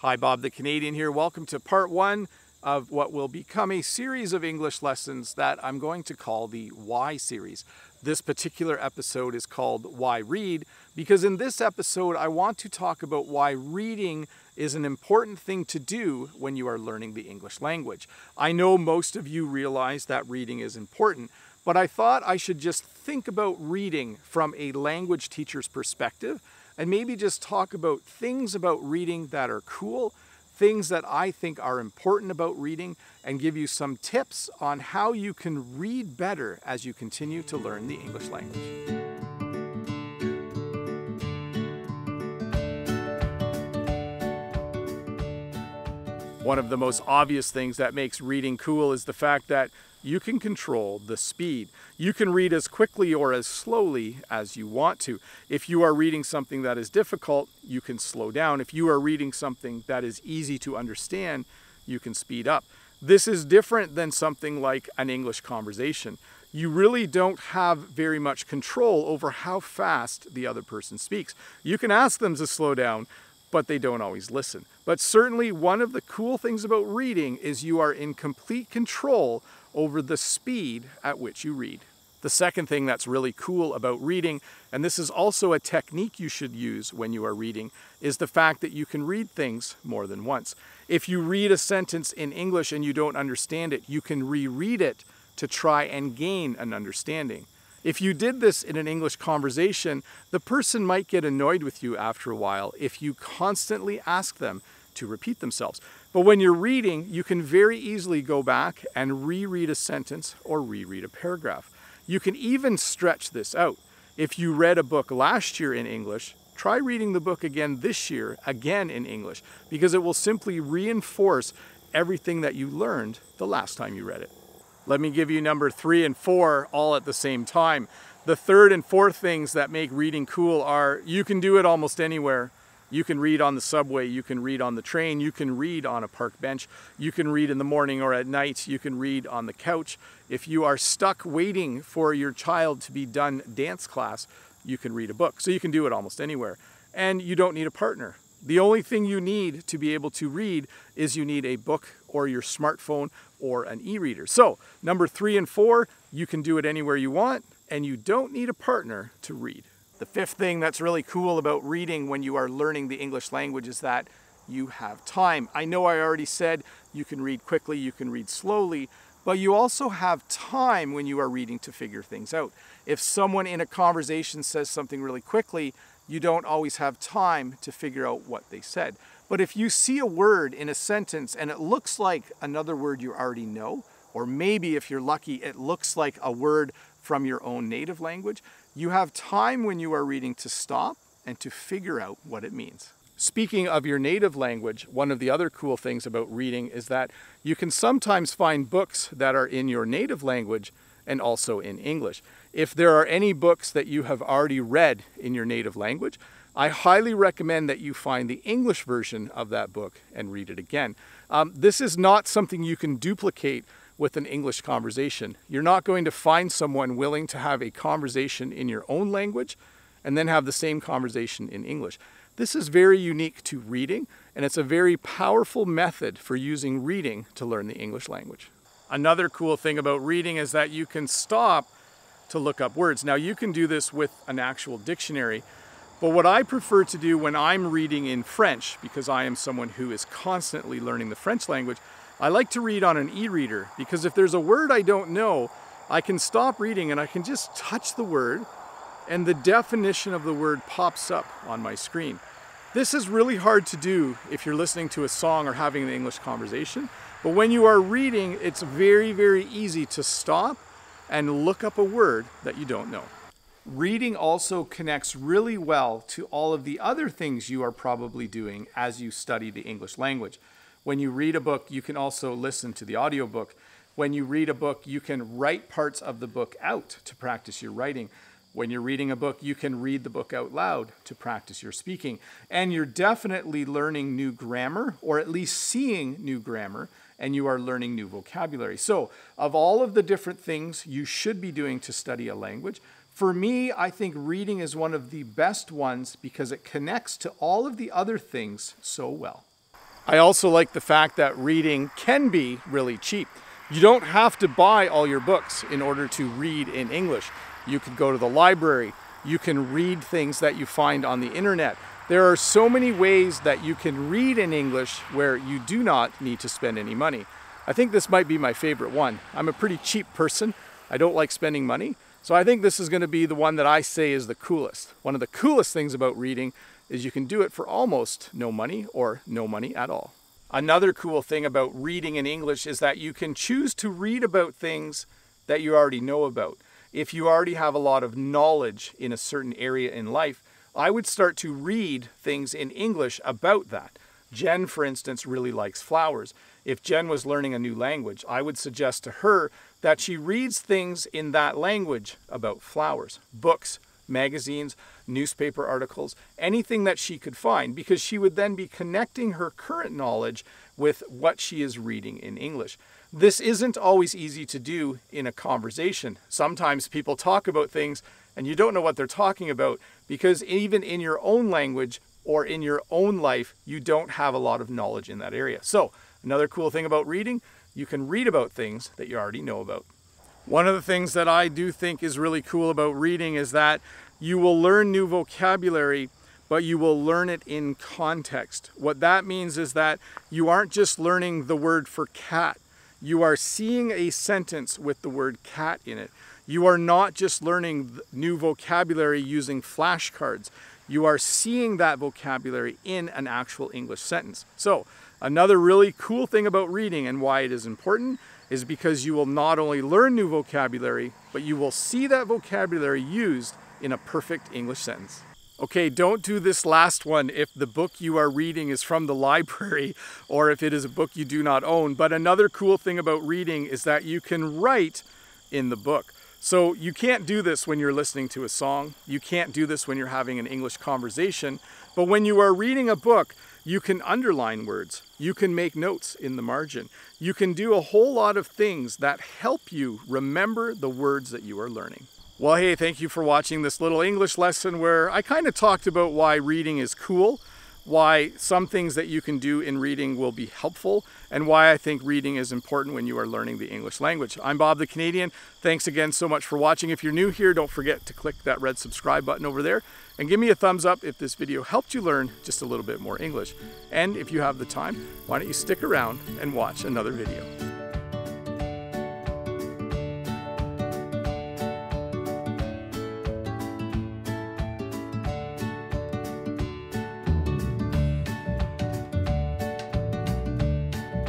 Hi, Bob the Canadian here. Welcome to part one of what will become a series of English lessons that I'm going to call the Why series. This particular episode is called Why Read because in this episode I want to talk about why reading is an important thing to do when you are learning the English language. I know most of you realize that reading is important, but I thought I should just think about reading from a language teacher's perspective and maybe just talk about things about reading that are cool, things that I think are important about reading, and give you some tips on how you can read better as you continue to learn the English language. One of the most obvious things that makes reading cool is the fact that you can control the speed. You can read as quickly or as slowly as you want to. If you are reading something that is difficult, you can slow down. If you are reading something that is easy to understand, you can speed up. This is different than something like an English conversation. You really don't have very much control over how fast the other person speaks. You can ask them to slow down, but they don't always listen. But certainly one of the cool things about reading is you are in complete control over the speed at which you read. The second thing that's really cool about reading, and this is also a technique you should use when you are reading, is the fact that you can read things more than once. If you read a sentence in English and you don't understand it, you can reread it to try and gain an understanding. If you did this in an English conversation, the person might get annoyed with you after a while if you constantly ask them to repeat themselves. But when you're reading, you can very easily go back and reread a sentence or reread a paragraph. You can even stretch this out. If you read a book last year in English, try reading the book again this year, again in English, because it will simply reinforce everything that you learned the last time you read it. Let me give you number three and four all at the same time. The third and fourth things that make reading cool are you can do it almost anywhere. You can read on the subway, you can read on the train, you can read on a park bench, you can read in the morning or at night, you can read on the couch. If you are stuck waiting for your child to be done dance class, you can read a book. So you can do it almost anywhere. And you don't need a partner. The only thing you need to be able to read is you need a book or your smartphone or an e-reader. So number three and four, you can do it anywhere you want and you don't need a partner to read. The fifth thing that's really cool about reading when you are learning the English language is that you have time. I know I already said you can read quickly, you can read slowly, but you also have time when you are reading to figure things out. If someone in a conversation says something really quickly, you don't always have time to figure out what they said. But if you see a word in a sentence and it looks like another word you already know, or maybe if you're lucky, it looks like a word from your own native language, you have time when you are reading to stop and to figure out what it means. Speaking of your native language, one of the other cool things about reading is that you can sometimes find books that are in your native language and also in English. If there are any books that you have already read in your native language, I highly recommend that you find the English version of that book and read it again. Um, this is not something you can duplicate with an English conversation. You're not going to find someone willing to have a conversation in your own language and then have the same conversation in English. This is very unique to reading, and it's a very powerful method for using reading to learn the English language. Another cool thing about reading is that you can stop to look up words. Now, you can do this with an actual dictionary, but what I prefer to do when I'm reading in French, because I am someone who is constantly learning the French language, I like to read on an e-reader because if there's a word I don't know, I can stop reading and I can just touch the word and the definition of the word pops up on my screen. This is really hard to do if you're listening to a song or having an English conversation, but when you are reading, it's very, very easy to stop and look up a word that you don't know. Reading also connects really well to all of the other things you are probably doing as you study the English language. When you read a book, you can also listen to the audiobook. When you read a book, you can write parts of the book out to practice your writing. When you're reading a book, you can read the book out loud to practice your speaking. And you're definitely learning new grammar, or at least seeing new grammar, and you are learning new vocabulary. So, of all of the different things you should be doing to study a language, for me, I think reading is one of the best ones because it connects to all of the other things so well. I also like the fact that reading can be really cheap. You don't have to buy all your books in order to read in English. You can go to the library. You can read things that you find on the internet. There are so many ways that you can read in English where you do not need to spend any money. I think this might be my favorite one. I'm a pretty cheap person. I don't like spending money. So I think this is going to be the one that I say is the coolest. One of the coolest things about reading is you can do it for almost no money or no money at all. Another cool thing about reading in English is that you can choose to read about things that you already know about. If you already have a lot of knowledge in a certain area in life, I would start to read things in English about that. Jen, for instance, really likes flowers. If Jen was learning a new language, I would suggest to her that she reads things in that language about flowers, books, magazines, newspaper articles, anything that she could find, because she would then be connecting her current knowledge with what she is reading in English. This isn't always easy to do in a conversation. Sometimes people talk about things and you don't know what they're talking about because even in your own language or in your own life, you don't have a lot of knowledge in that area. So, another cool thing about reading, you can read about things that you already know about. One of the things that I do think is really cool about reading is that you will learn new vocabulary, but you will learn it in context. What that means is that you aren't just learning the word for cat, you are seeing a sentence with the word cat in it. You are not just learning new vocabulary using flashcards. You are seeing that vocabulary in an actual English sentence. So, another really cool thing about reading and why it is important is because you will not only learn new vocabulary, but you will see that vocabulary used in a perfect English sentence. Okay, don't do this last one if the book you are reading is from the library or if it is a book you do not own. But another cool thing about reading is that you can write in the book. So you can't do this when you're listening to a song. You can't do this when you're having an English conversation. But when you are reading a book, you can underline words. You can make notes in the margin. You can do a whole lot of things that help you remember the words that you are learning. Well, hey, thank you for watching this little English lesson where I kind of talked about why reading is cool, why some things that you can do in reading will be helpful, and why I think reading is important when you are learning the English language. I'm Bob the Canadian. Thanks again so much for watching. If you're new here, don't forget to click that red subscribe button over there and give me a thumbs up if this video helped you learn just a little bit more English. And if you have the time, why don't you stick around and watch another video.